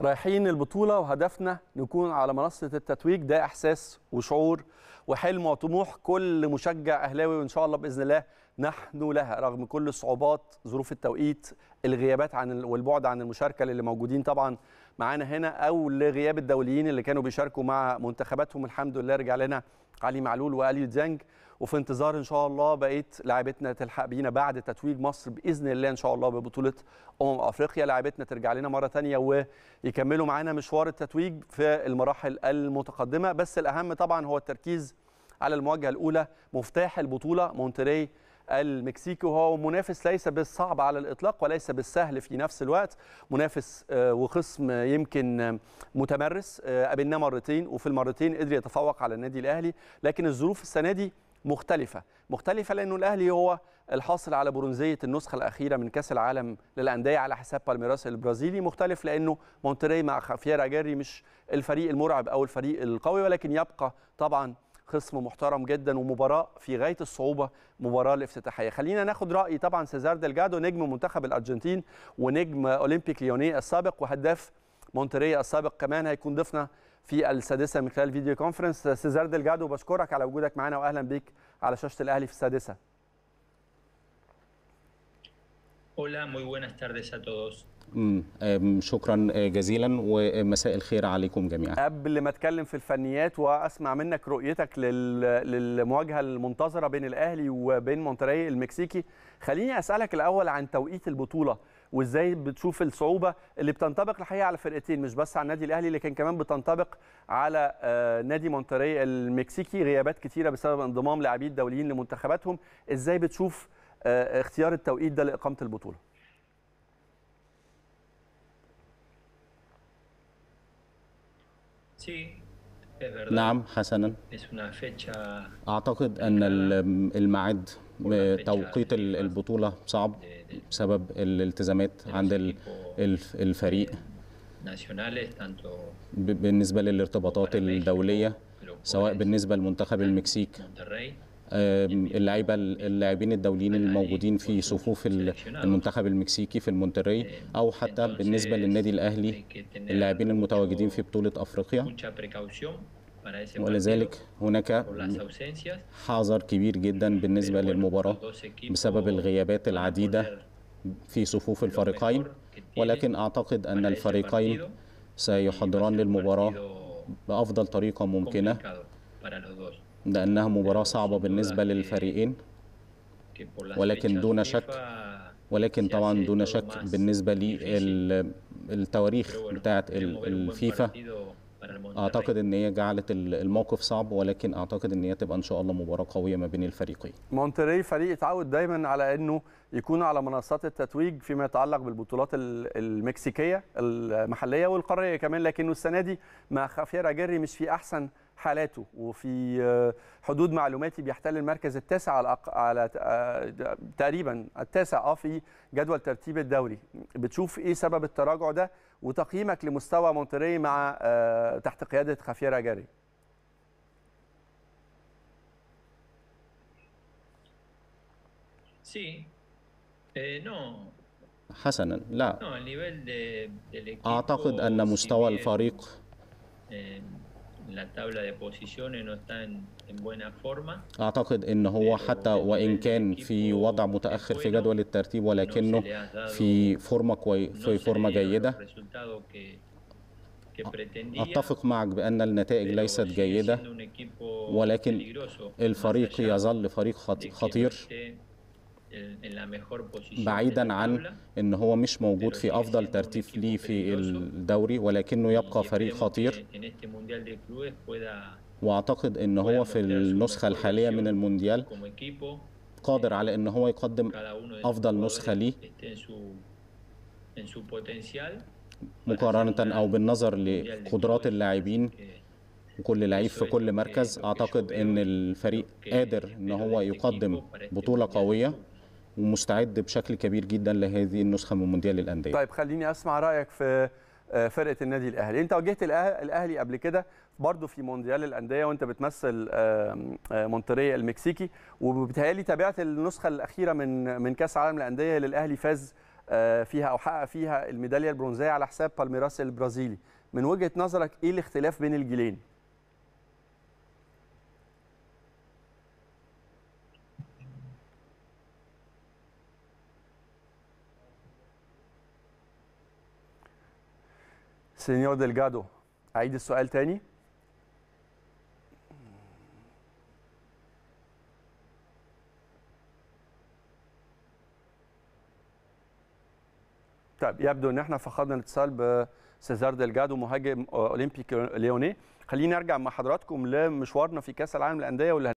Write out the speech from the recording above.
رايحين البطولة وهدفنا نكون على منصة التتويج. ده إحساس وشعور وحلم وطموح كل مشجع أهلاوي وإن شاء الله بإذن الله نحن لها رغم كل الصعوبات ظروف التوقيت الغيابات عن ال- والبعد عن المشاركة اللي موجودين طبعا معانا هنا أو لغياب الدوليين اللي كانوا بيشاركوا مع منتخباتهم. الحمد لله رجع لنا علي معلول وأليو ديانج. وفي انتظار إن شاء الله بقيه لاعبتنا تلحق بينا بعد تتويج مصر بإذن الله إن شاء الله ببطولة أمم أفريقيا. لاعبتنا ترجع لنا مرة ثانية ويكملوا معانا مشوار التتويج في المراحل المتقدمة. بس الأهم طبعا هو التركيز على المواجهة الأولى مفتاح البطولة مونتري المكسيكي وهو منافس ليس بالصعب على الإطلاق وليس بالسهل في نفس الوقت. منافس آه، وخصم يمكن متمرس آه، قابلناه مرتين وفي المرتين قدر يتفوق على النادي الأهلي لكن الظروف السنة دي مختلفة. مختلفة لأنه الأهلي هو الحاصل على برونزية النسخة الأخيرة من كأس العالم للأندية على حساب بالميراس البرازيلي. مختلف لأنه مونتري مع خافير أجيري مش الفريق المرعب أو الفريق القوي ولكن يبقى طبعا خصم محترم جدا ومباراة في غاية الصعوبة مباراة الافتتاحية. خلينا ناخد رأي طبعا سيزار ديلجادو نجم منتخب الأرجنتين ونجم أولمبيك ليوني السابق وهداف مونتري السابق كمان هيكون ضيفنا في السادسة من خلال video conference. سيزار ديلجادو بشكرك على وجودك معنا واهلا بيك على شاشة الأهلي في السادسة. Hola, muy buenas tardes a todos. شكرا آه، جزيلا ومساء الخير عليكم جميعا. قبل ما اتكلم في الفنيات واسمع منك رؤيتك لل... للمواجهة المنتظرة بين الأهلي وبين مونتري المكسيكي. خليني أسألك الأول عن توقيت البطولة وإزاي بتشوف الصعوبة اللي بتنطبق الحقيقة على فرقتين مش بس على النادي الأهلي لكن كمان بتنطبق على آه، نادي مونتري المكسيكي. غيابات كتيرة بسبب انضمام لاعبين دوليين لمنتخباتهم. إزاي بتشوف اختيار التوقيت ده لإقامة البطولة. نعم حسنا. أعتقد أن ال- الميعاد توقيت ال- البطولة صعب بسبب الالتزامات عند ال- الف- الفريق. بالنسبة للارتباطات الدولية سواء بالنسبة لمنتخب المكسيك. اللعيبة اللاعبين الدوليين الموجودين في صفوف ال- المنتخب المكسيكي في المونتري أو حتى بالنسبة للنادي tener اللاعبين المتواجدين في para ese ولذلك هناك. حذر كبير جدا dos equipos بسبب الغيابات poner في صفوف الفريقين ولكن para ese الفريقين سيحضران ser un للمباراة partido لأنها مباراة صعبة بالنسبة للفريقين ولكن دون شك ولكن طبعا دون شك بالنسبة. للتواريخ بتاعة الفيفا. أعتقد أن هي جعلت الموقف صعب ولكن أعتقد أن هي تبقى إن شاء الله مباراة قوية ما بين الفريقين مونتري فريق اتعود دايما على إنه يكون على منصات التتويج فيما يتعلق بالبطولات ال- المكسيكية المحلية والقارية كمان لكنه السنة دي مع خافير أجيري مش في أحسن حالاته. وفي آه، حدود معلوماتي بيحتل المركز التاسع على أق- على آه، تقريبا التاسع آه في جدول ترتيب الدوري. بتشوف إيه سبب التراجع ده وتقييمك لمستوى مونتري مع آه، تحت قيادة خافير أجيري Sí. Eh, no, حسنا لا. أن si مستوى الفريق eh, أعتقد أن هو حتى وإن كان في وضع متأخر في جدول الترتيب ولكنه في فورمة كوي في فورمة جيدة. أتفق معك بأن النتائج ليست جيدة ولكن الفريق يظل فريق خطير, بعيدا عن. إن هو مش موجود في أفضل ترتيب ليه في الدوري ولكنه يبقى فريق خطير. وأعتقد إن هو في النسخة الحالية من المونديال قادر على إن هو يقدم أفضل نسخة ليه. مقارنة أو بالنظر لقدرات اللاعبين وكل لعيب في كل مركز أعتقد إن الفريق قادر إن هو يقدم بطولة قوية. ومستعد بشكل كبير جدا لهذه النسخة من مونديال الأندية. طيب خليني أسمع رأيك في آه، فرقة النادي الأهلي. أنت واجهت الأهلي قبل كده برضه في مونديال الأندية وأنت بتمثل آم، آه، مونتري المكسيكي وبالتالي تابعت النسخة الأخيرة من من كأس العالم للأندية اللي الأهلي فاز فيها أو حقق فيها الميدالية البرونزية على حساب بالميراس البرازيلي. من وجهة نظرك إيه الاختلاف بين الجيلين؟ señor ديلجادو. أعيد السؤال تاني. طيب يبدو إن إحنا فقدنا الاتصال بسيزار ديلجادو مهاجم أولمبيك ليوني خليني أرجع مع حضراتكم لمشوارنا في كأس العالم للأندية واللي